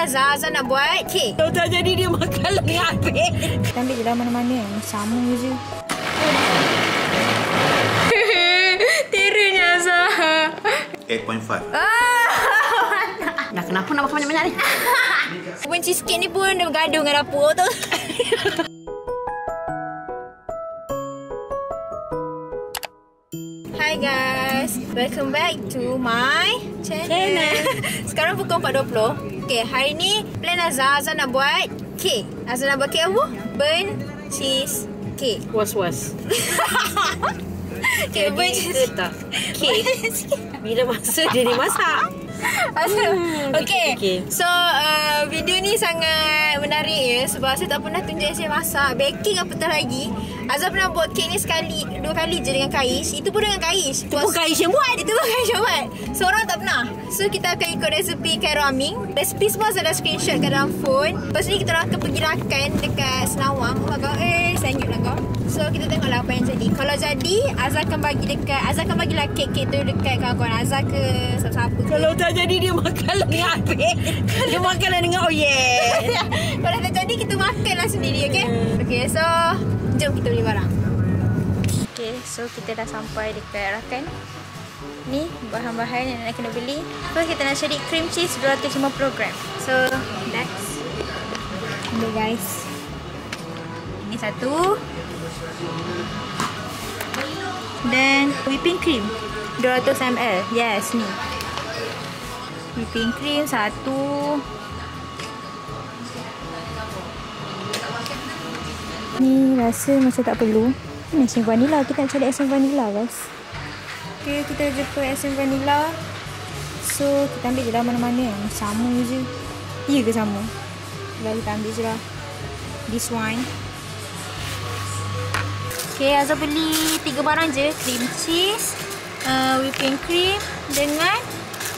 Azhar, Azhar nak buat kek. Kalau tak jadi dia makan lagi habis. Kita ambil je lah mana-mana yang sama je. Teranya Azhar. 8.5. Dah kenapa nak makan banyak-banyak ni? Pun cheesecake ni pun dah bergaduh dengan dapur tu. Hi guys, welcome back to my channel. Channel. Sekarang pukul 4.20. Okay, hari ni plan Azhar, Azhar nak buat cake. Azhar nak buat cake apa? Burn cheese cake. Was-was. Okay, burn cheese tak? Kek. Bila masa dia ni masak. Hmm, okay. okay. So uh, video ni sangat menarik ya sebab saya tak pernah tunjuk saya masak baking apatah lagi. Azhar pernah buat kek ni sekali dua kali je dengan Kais. Itu pun dengan Kais. Itu pun Kais yang buat. Itu pun Kais yang buat. Seorang tak pernah. So kita akan ikut resepi Cairo Aming. Resepi semua saya dah screenshot kat dalam phone. Lepas ni kita orang akan pergi rakan dekat Senawang. Oh kau eh senyap lah kau. So kita tengoklah apa yang jadi. Kalau jadi Azhar akan bagi dekat Azhar akan bagilah kek-kek tu dekat kawan-kawan Azhar ke siapa-siapa ke. Kalau tak jadi dia makan lagi habis. Dia makan lah dengan oh yeah. Kalau tak jadi kita makanlah sendiri okay? Okay so Jom kita beli barang Okay so kita dah sampai dekat Rakan Ni bahan-bahan yang nak kena beli First kita nak cari cream cheese 250 gram So next Ambil guys Ini satu Dan whipping cream 200 ml Yes ni Whipping cream satu Ni rasa macam tak perlu. Ni esen vanilla. Kita nak cari esen vanilla guys. Okay, kita jumpa esen vanilla. So, kita ambil je lah mana-mana yang sama je. Ya ke sama? Lalu kita ambil je lah. This one. Okay, Azhar beli tiga barang je. Cream cheese, uh, whipping cream dengan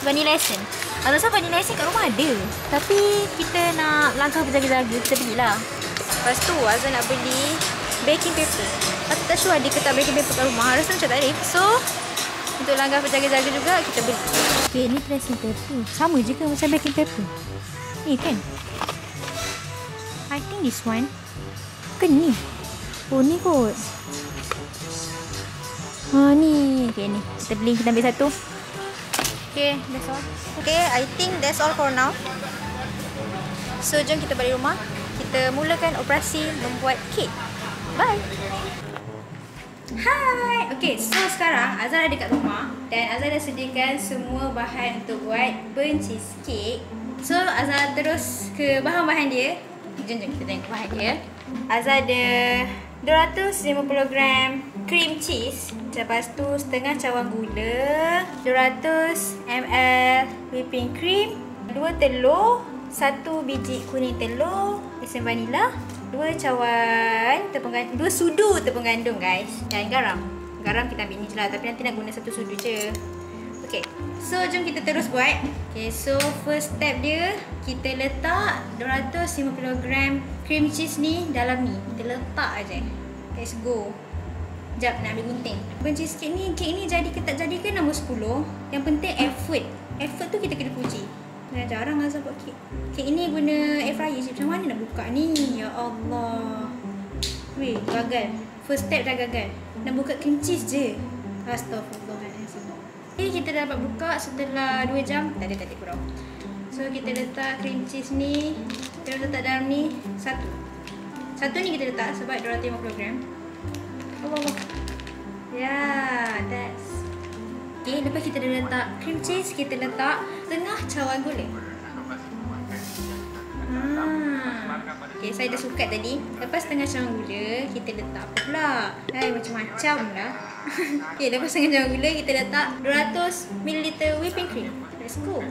vanilla essence. Azhar rasa vanilla essence kat rumah ada. Tapi kita nak langkah berjaga-jaga. Kita belilah. Lepas tu Azhar nak beli baking paper. Aku tak sure ada ke tak baking paper kat rumah. Rasa macam tak ada. So, untuk langkah berjaga-jaga juga, kita beli. Okay, ni tracing paper. Sama je ke macam baking paper? Ni kan? I think this one. Bukan ni. Oh, ni kot. Ha, ni. Okay, ni. Kita beli. Kita ambil satu. Okay, that's all. Okay, I think that's all for now. So, jom kita balik rumah kita mulakan operasi membuat kek. Bye. Hai. Okay, so sekarang Azhar ada kat rumah dan Azhar dah sediakan semua bahan untuk buat burnt cheesecake. So, Azhar terus ke bahan-bahan dia. Jom, jom kita tengok bahan dia. Azhar ada 250 gram cream cheese. Lepas tu setengah cawan gula, 200 ml whipping cream, 2 telur, satu biji kuning telur, esen vanila, dua cawan tepung gandum, dua sudu tepung gandum guys dan garam. Garam kita ambil ni je lah tapi nanti nak guna satu sudu je. Okay, so jom kita terus buat. Okay, so first step dia kita letak 250 gram cream cheese ni dalam ni. Kita letak aja. Let's go. Sekejap nak ambil gunting. Burnt cheesecake ni, kek ni jadi ke tak jadi ke nombor 10. Yang penting effort. Effort tu kita kena puji. Dah jarang Azhar buat kek. Kek ni guna air fryer. Macam mana nak buka ni? Ya Allah. Weh, gagal. First step dah gagal. Nak buka cream cheese je. Astaghfirullahaladzim. Okay, kita dapat buka setelah 2 jam. Tak ada, tak ada kurang. So, kita letak cream cheese ni. Kita letak dalam ni. Satu. Satu ni kita letak sebab 250 gram. Ya, Okay, lepas kita dah letak cream cheese, kita letak tengah cawan gula. Hmm. Okay, saya dah sukat tadi. Lepas tengah cawan gula, kita letak apa pula? Hai, macam-macam lah. okay, lepas tengah cawan gula, kita letak 200 ml whipping cream. Let's go.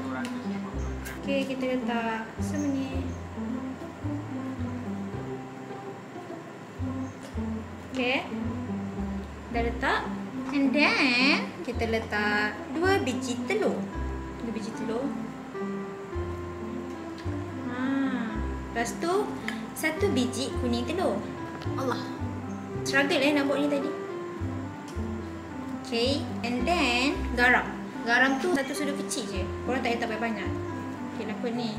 Okay, kita letak semua ni. Okay. Dah letak. And then kita letak dua biji telur. Dua biji telur. Ha. Lepas tu satu biji kuning telur. Allah. Struggle eh nak buat ni tadi. Okay. And then garam. Garam tu satu sudu kecil je. Korang tak payah tak banyak. Okay, lakukan ni.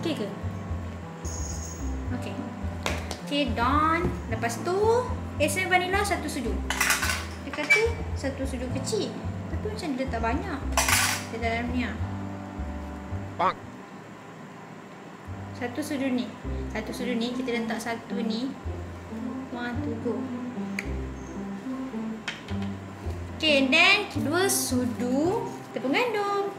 Okey ke? Okey. Okey, done. Lepas tu, esen vanila satu sudu. Dia kata satu sudu kecil. Tapi macam dia letak banyak. Di dalam ni lah. Satu sudu ni. Satu sudu ni, kita letak satu ni. One, two, go. Okay, then kedua sudu tepung gandum.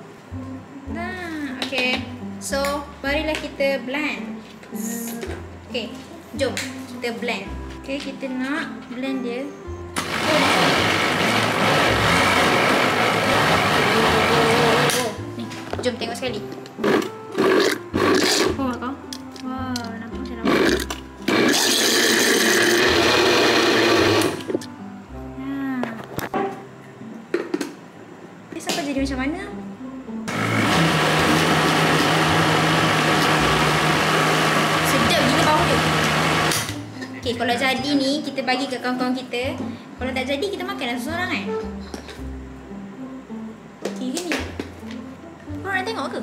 Nah, okay. So, marilah kita blend. Okay, jom kita blend. Okay, kita nak blend dia. Oh, Ni, jom tengok sekali. Kalau jadi ni, kita bagi ke kawan-kawan kita. Kalau tak jadi, kita makan lah seorang kan? Okay ke ni? Korang nak tengok ke?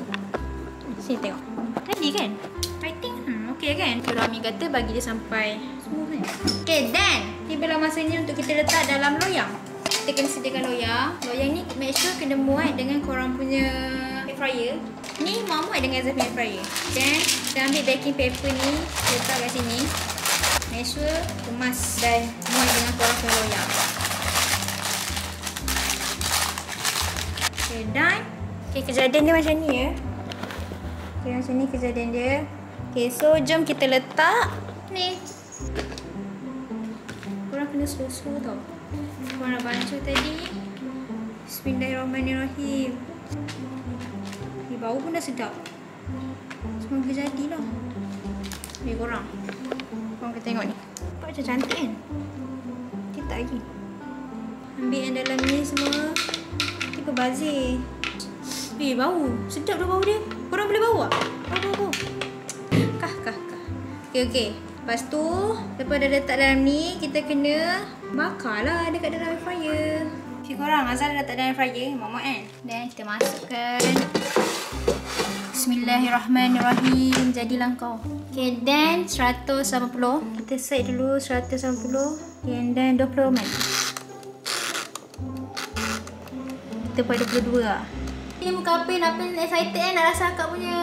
Sini tengok. Ready kan? I think hmm, okay kan? Kalau Amin kata bagi dia sampai semua kan? Okay, then tibalah masanya untuk kita letak dalam loyang. Kita kena sediakan loyang. Loyang ni make sure kena muat dengan korang punya air fryer. Ni mak muat dengan Azaf air fryer. Then kita ambil baking paper ni, letak kat sini. Sure kemas dan muat dengan korang punya loyang. Okay, done. Okay, kejadian dia macam ni ya. Okay, macam ni kejadian dia. Okay, so jom kita letak ni. Korang kena slow-slow tau. Korang nak baca tadi. Bismillahirrahmanirrahim. Ni bau pun dah sedap. Semoga jadilah. Ni korang. Korang kita tengok ni. Nampak macam cantik kan? Kita lagi. Ambil yang dalam ni semua. Kita bazir. Eh, bau. Sedap dah bau dia. Korang boleh bau tak? Bau, bau, bau. Kah, kah, kah. Okay, okay. Lepas tu, lepas dah letak dalam ni, kita kena bakar lah dekat dalam air fryer. Okay, korang. Azal dah letak dalam air fryer. Mamak kan? Dan kita masukkan. Bismillahirrahmanirrahim. Jadilah kau. Okay, then 180. Kita set dulu 180. And then 20 minit. Kita buat 22 lah. Ni muka Apin, Apin excited kan nak rasa akak punya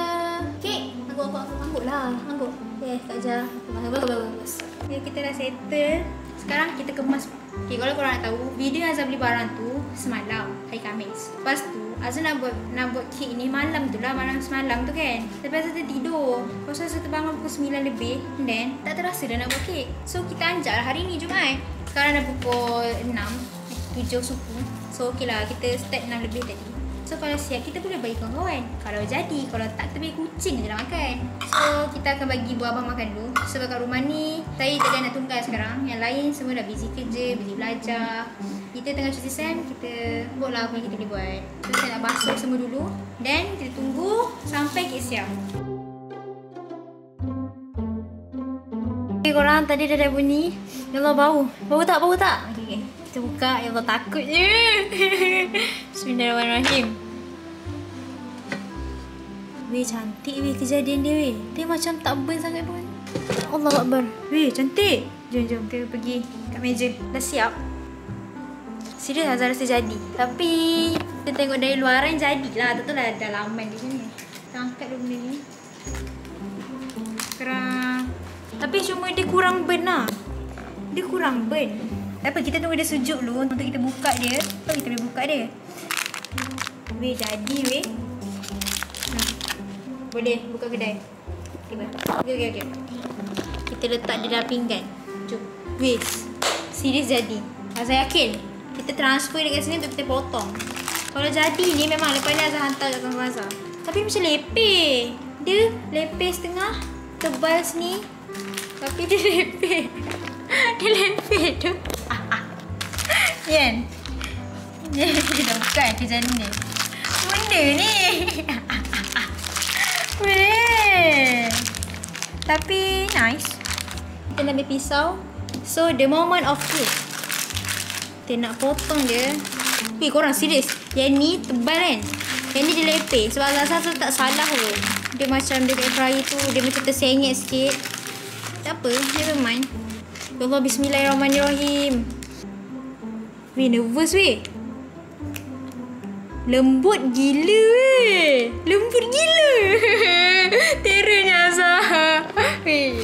kek. Angguk, angguk, angguk, angguk lah. Angguk. Okay, Kak Jah. Bagus, bagus, bagus. Okay, kita dah settle. Sekarang kita kemas. Okay, kalau korang nak tahu, video Azhar beli barang tu semalam, hari Khamis. Lepas tu, Azhar nak buat nak buat kek ni malam tu lah, malam semalam tu kan. Lepas tu tertidur. Lepas tu Azhar terbangun pukul 9 lebih. And then, tak terasa dah nak buat kek. So, kita anjak lah hari ni Jumaat. Sekarang dah pukul 6. 7 suku. So, okay lah. Kita start 6 lebih tadi. So kalau siap kita boleh bagi kawan-kawan. Kalau jadi Kalau tak bagi kucing je lah makan. So kita akan bagi buah abang makan dulu. Sebab kat rumah ni Saya tak anak tunggal sekarang. Yang lain semua dah busy kerja Busy belajar. Kita tengah cuti sen Kita buat lah apa yang kita boleh buat. So saya nak basuh semua dulu. Then kita tunggu Sampai kek siap Okay korang tadi dah ada bunyi. Ya Allah bau. Bau tak? Bau tak? Kita buka Ya Allah takut je. Bismillahirrahmanirrahim. Weh cantik weh kejadian dia weh. Dia macam tak burn sangat pun. Allah Akbar. Weh cantik. Jom jom kita pergi kat meja. Dah siap. Serius Azhar rasa jadi. Tapi Kita tengok dari luaran jadilah Tentu lah dalaman di sini. Kita angkat dulu benda ni. Kerang Tapi cuma dia kurang burn lah. Dia kurang burn tak apa, kita tunggu dia sejuk dulu untuk kita buka dia. So, kita boleh buka dia. Weh, jadi weh. Hmm. Boleh buka kedai. Okay, okay, okay, okay. Kita letak dia dalam pinggan. Jom. Weh, serius jadi. Azhar yakin. Kita transfer dekat sini untuk kita potong. Kalau jadi ni memang lepas ni Azhar hantar kat kawan Azhar. Tapi macam lepeh. Dia lepeh setengah. Tebal sini. Tapi dia lepeh. dia lepeh tu. Yan. Dah bukan kejadian ni. Benda ni. Tapi nice. Kita nak ambil pisau. So the moment of truth. Kita nak potong dia. Weh korang serius. Yang ni tebal kan? Yang ni dia lepeh. Sebab rasa tak salah pun. Dia macam dekat fryer tu Dia macam tersengit sikit Tak apa Never mind Ya Allah Bismillahirrahmanirrahim Weh nervous weh Lembut gila weh Lembut gila Terrornya Azhar Weh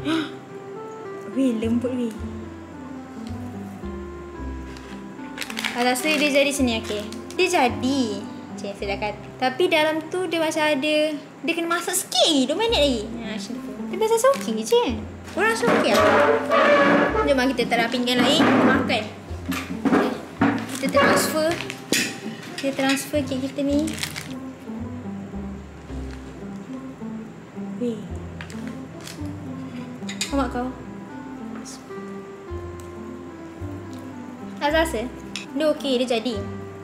Weh lembut weh Rasa dia jadi sini okey. Dia jadi. Cik saya dah kata. Tapi dalam tu dia macam ada dia kena masak sikit lagi. 2 minit lagi. Ha macam tu. Dia biasa okey je. Orang rasa okey lah. Jom kita taruh pinggan lain. Makan. Okay. Kita transfer. Kita transfer kek kita ni. Weh. Nampak kau? Azal rasa dia okey dia jadi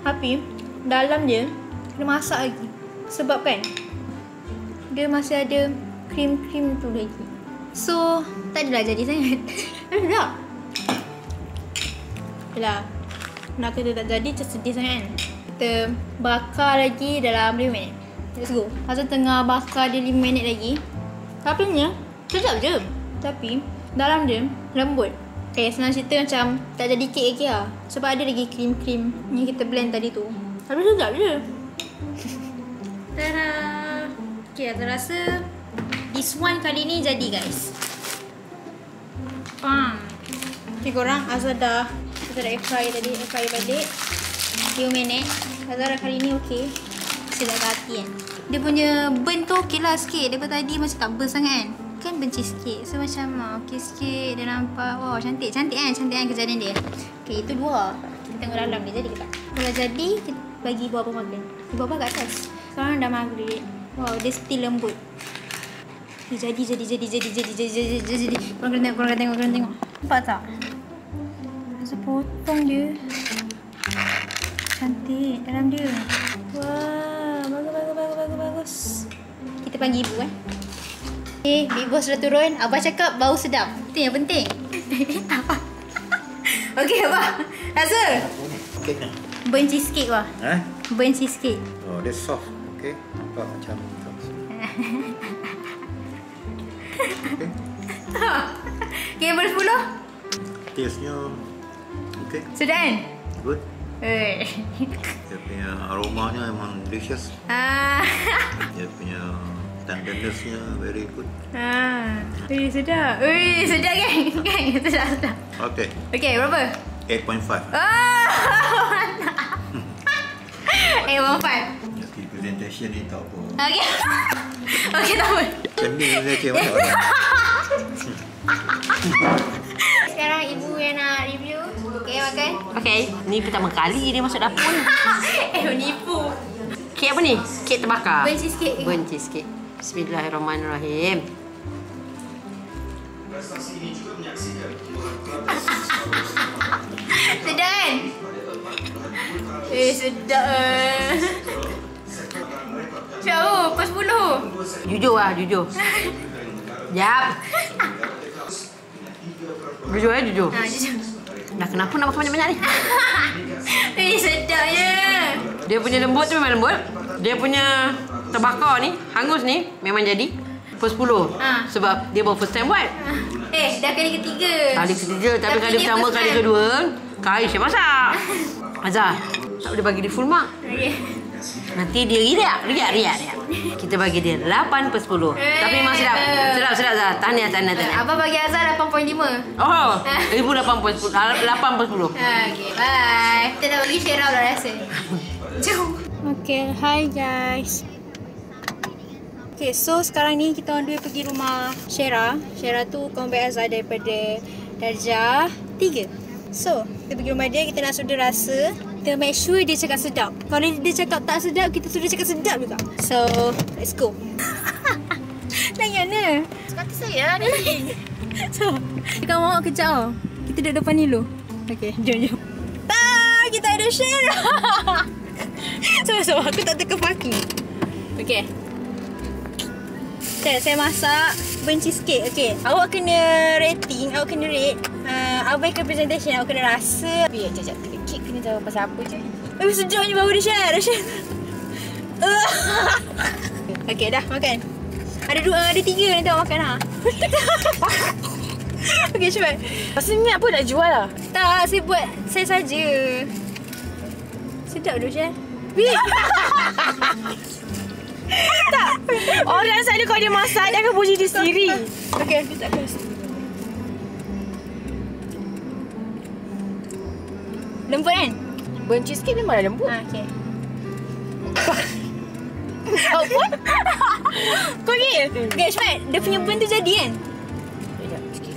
tapi dalam dia kena masak lagi sebab kan dia masih ada krim-krim tu lagi so tak adalah jadi sangat ada tak Yalah nak kata tak jadi macam sedih sangat kan kita bakar lagi dalam 5 minit let's go Azal tengah bakar dia 5 minit lagi tapi sedap je tapi dalam dia lembut Okay, senang cerita macam tak jadi kek lagi lah. Sebab ada lagi krim-krim yang kita blend tadi tu. Tapi sedap je. Tada! Okay, aku rasa this one kali ni jadi guys. Pam. Okay, korang Azhar dah kita dah air tadi, air fry balik. 3 minit. Azhar kali ni okay. Sedap hati kan. Dia punya burn tu okey lah sikit. Daripada tadi macam tak burn sangat kan kan benci sikit So macam uh, okey sikit Dia nampak Wow cantik Cantik kan Cantik kan kejadian dia Okay itu dua Kita tengok dalam dia Jadi ke tak Kalau jadi Kita bagi buah apa makan Buah apa kat atas Sekarang dah maghrib Wow dia still lembut okay, Jadi jadi jadi jadi jadi jadi jadi jadi jadi Korang kena tengok Korang kena tengok Korang tengok Nampak tak Rasa potong dia Cantik Dalam dia Wah Bagus bagus bagus bagus bagus Kita panggil ibu eh Okay, Big Boss dah turun. Abah cakap bau sedap. Itu yang penting. Abah. okay, Abah. Rasa? Kek ni. Burn cheesecake, Abah. Eh? Burn cheesecake. Oh, dia soft. Okay. Nampak macam Okay. Okay, boleh 10? Taste-nya Okay. Sudah kan? Good. Eh. Dia punya aromanya memang delicious. Ah. Dia punya tenderness-nya very good. Ah. Eh, sedap. Eh, sedap kan? Kan? Sedap, sedap. Okay. Okay, berapa? 8.5. Ah. Eh, one five. Jadi presentation ni tak apa. Okay. Okay, tak apa. Dia cik banyak orang. Sekarang ibu yang nak review. Okay, makan. Okay, ni pertama kali dia masuk dapur ni. eh, menipu. Kek apa ni? Kek terbakar. Burn cheesecake. Burn cheesecake. Bismillahirrahmanirrahim. Sedap kan? Eh, sedap Jauh, pas 10. Jujur lah, jujur. Jap. Jujur eh, jujur. Ha, jujur. Dah kenapa nak makan banyak-banyak ni? Eh, sedap je. Dia punya lembut tu memang lembut. Dia punya terbakar ni, hangus ni memang jadi. First 10. Ha. Sebab dia baru first time buat. Eh, dah kali ketiga. Kali ketiga, tapi, Tapi kali pertama, kali kedua, kali saya masak. Azhar, tak boleh bagi dia full mark. Okay. Nanti dia riak, riak, riak, riak. Kita bagi dia 8 per 10. Tapi memang sedap. Sedap, sedap, Azhar. Tahniah, tahniah, tahniah. Abang bagi Azhar 8.5. Oh, ibu 8 per 10. 8 per 10. Okay, bye. Kita dah bagi share out dah rasa. Jom. Okay, hi guys. Okay, so sekarang ni kita orang dua pergi rumah Syera. Syera tu comeback Azhar daripada darjah 3. So, kita pergi rumah dia, kita nak sudah rasa. Kita make sure dia cakap sedap. Kalau dia cakap tak sedap, kita sudah cakap sedap juga. So, let's go. Nanya ni. Sepatu saya ni. so, kau mau kejap tau. Kita duduk depan ni dulu. Okay, jom jom. Tak, kita ada Syera. Sama-sama, aku tak teka parking. Okay. Okay, saya masak burnt cheesecake. Okay, awak kena rating, awak kena rate. Uh, awak ke presentation, awak kena rasa. Biar jap jap kek kena tahu pasal apa je. Eh, sejuknya bau dia share, dah share. okay, dah makan. Ada dua, ada tiga ni tengok makan ha. okay, cepat. Rasanya apa nak jual lah. Tak, saya buat saya saja. Sedap tu, Syah. Orang selalu kalau dia masak, dia akan puji diri sendiri. Okay, kita tak keras. Lembut kan? Benci sikit memang dah lembut. Ha, okay. Apa? Kau ni? Okay, cepat. Dia punya burn tu jadi kan? Sekejap, sikit.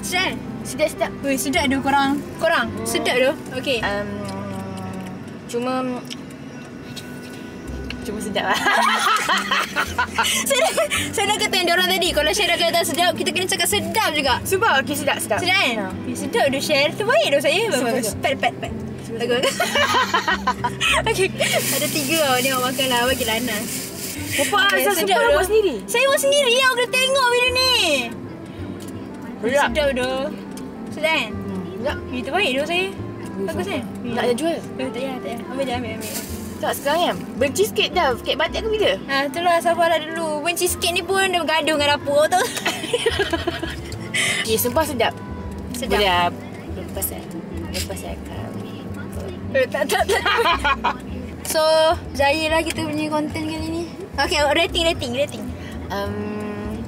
Syah. Sedap, sedap. Weh, sedap tu korang. Korang, sedap tu. Okay. Um, cuma... Cuma sedap lah. saya, dah, saya dah kata yang diorang tadi Kalau Syed dah kata sedap Kita kena cakap sedap juga Sumpah, okey sedap, sedap. Sedap kan? Ha. Eh, Sedap tu Syed Terbaik tu saya Bagus, bagus. Pat, pat, pat Bagus Okay Ada tiga tau Ni awak makan lah Bagi lanas Bapak Okay, asal sedap sumpah tu. buat sendiri. Saya buat sendiri Awak kena tengok video ni Sedap. Sedap tu Sedap kan? Tak, Eh, terbaik tu saya Bagus kan? nak ada jual. Eh, tak payah, tak payah Ambil je, ambil, ambil Tak, sekarang kan. Benci sikit dah. Kek batik aku bila? Ha, itulah sabarlah dulu Benci sikit ni pun Dah bergaduh dengan dapur tu Okay, sumpah sedap. Sedap Boleh lah. Lepas saya. Lepas saya kahwin. Eh, tak, tak, tak. so, jaya lah kita punya konten kali ni. Okay, rating, rating, rating. Um,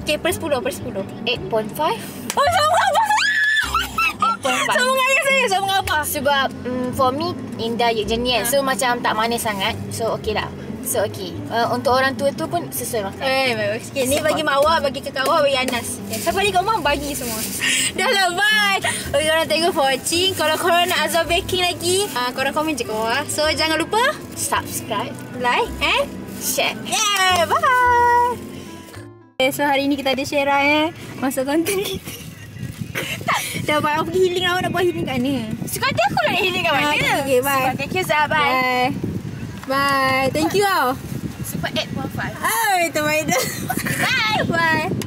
Okay, per 10, per 10. 8.5. Oh, sama 8.5. Sama dengan saya, sama dengan apa? Sebab um, for me Indah Yuk Jenis So macam tak manis sangat So okay lah So okay uh, Untuk orang tua tu pun Sesuai makan Eh. Okay, ni bagi Mawar, bagi kakak Awak, bagi Anas. Okay, siapa ni kat rumah, bagi semua. Dah lah, bye. Okay, korang thank you for watching. Kalau korang nak Azhar Baking lagi, uh, korang komen je kat. So, jangan lupa, Subscribe like and Share Yeah, bye. Okay, so hari ni kita ada Syera eh. Masuk konten kita. Dah buat pergi healing. Awak nak buat healing kat mana? Suka hati aku nak healing kat mana Okay, okay, bye. Thank you Zah Bye Bye. Bye. Thank you tau. Super 8.5 Ah, itu baik dah. Bye. Bye.